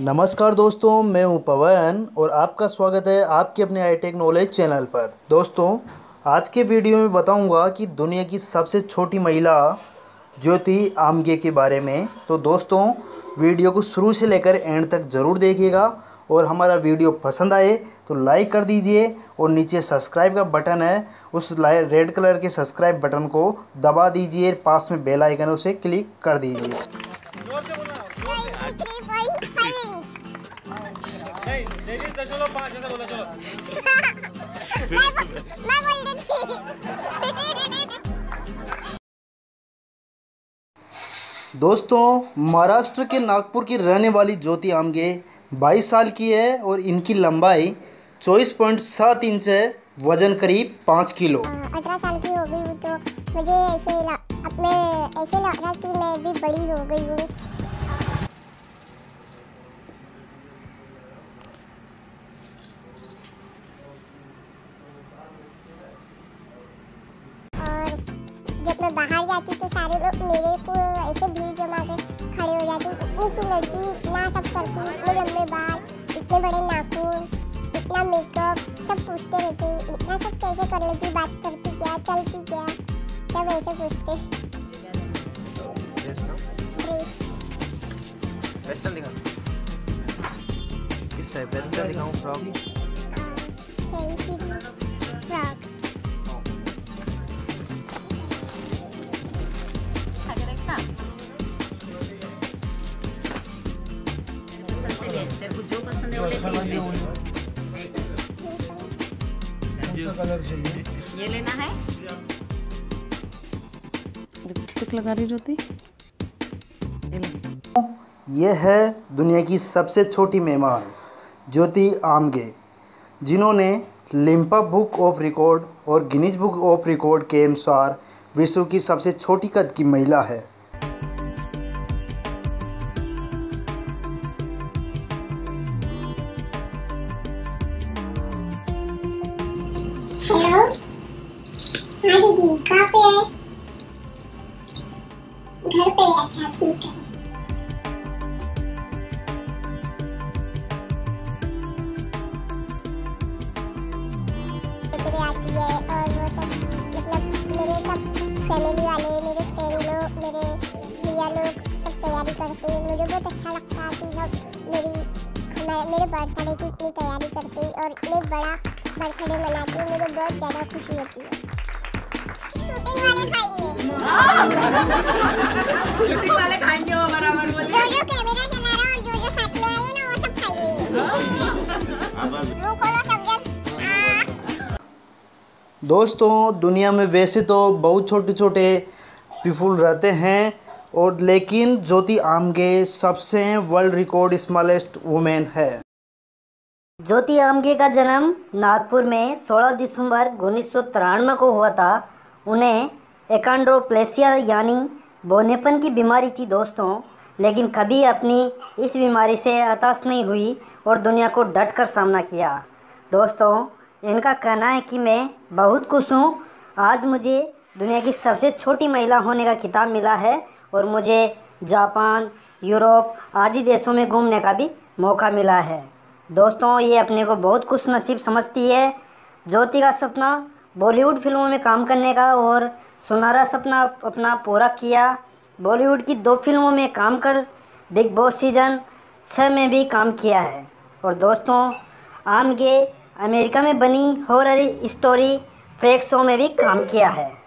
नमस्कार दोस्तों, मैं हूँ पवन और आपका स्वागत है आपके अपने आई टेक नॉलेज चैनल पर। दोस्तों, आज के वीडियो में बताऊँगा कि दुनिया की सबसे छोटी महिला ज्योति आमगे के बारे में। तो दोस्तों, वीडियो को शुरू से लेकर एंड तक ज़रूर देखिएगा और हमारा वीडियो पसंद आए तो लाइक कर दीजिए और नीचे सब्सक्राइब का बटन है, उस रेड कलर के सब्सक्राइब बटन को दबा दीजिए पास में बेल आइकन उसे क्लिक कर दीजिए। दोस्तों महाराष्ट्र के नागपुर की रहने वाली ज्योति आमगे 22 साल की है और इनकी लंबाई 24.7 इंच है वज़न करीब 5 किलो। अठारह साल की हो गई हूँ तो मुझे ऐसे मैं ऐसे लग रहा कि मैं भी बड़ी हो गई हूँ। सारे लोग मेरे को ऐसे भीड़ जमा के खड़े हो जाते इतनी सी लड़की इतना सब करती इतने लंबे बाल इतने बड़े नाखून इतना मेकअप सब पूछते रहते इतना सब कैसे कर लेती बात करती क्या चलती क्या सब ऐसे पूछते वेस्टर्न दिखा किस टाइप वेस्टर्न दिखाऊँ फ्रॉक फ्रॉक ये लेना है। लिपस्टिक लगा रही ज्योति। ये है दुनिया की सबसे छोटी मेहमान ज्योति आमगे जिन्होंने लिम्पा बुक ऑफ़ रिकॉर्ड और गिनीज बुक ऑफ़ रिकॉर्ड के अनुसार विश्व की सबसे छोटी कद की महिला है। दीदी कहाँ पे है घर पे अच्छा ठीक है है मतलब करते हैं मुझे बहुत अच्छा लगता है मेरी मेरे बर्थडे की इतनी तैयारी करते और इतने बड़ा बर्थडे मनाते हैं मुझे बहुत ज़्यादा खुशी होती है दोस्तों, दुनिया में वैसे तो बहुत छोटे छोटे पीपुल रहते हैं और लेकिन ज्योति आमगे सबसे वर्ल्ड रिकॉर्ड स्मॉलेस्ट वुमेन है। ज्योति आमगे का जन्म नागपुर में 16 दिसंबर उन्नीस सौ तिरानवे को हुआ था। उन्हें एकांड्रोप्लेसिया यानी बोनेपन की बीमारी थी दोस्तों, लेकिन कभी अपनी इस बीमारी से हताश नहीं हुई और दुनिया को डट कर सामना किया। दोस्तों, इनका कहना है कि मैं बहुत खुश हूँ। आज मुझे दुनिया की सबसे छोटी महिला होने का किताब मिला है और मुझे जापान, यूरोप आदि देशों में घूमने का भी मौका मिला है। दोस्तों, ये अपने को बहुत खुश नसीब समझती है। ज्योति का सपना बॉलीवुड फ़िल्मों में काम करने का और सुनहरा सपना अपना पूरा किया। बॉलीवुड की दो फ़िल्मों में काम कर बिग बॉस सीज़न छः में भी काम किया है। और दोस्तों, आम के अमेरिका में बनी हॉरर स्टोरी फ्रेक शो में भी काम किया है।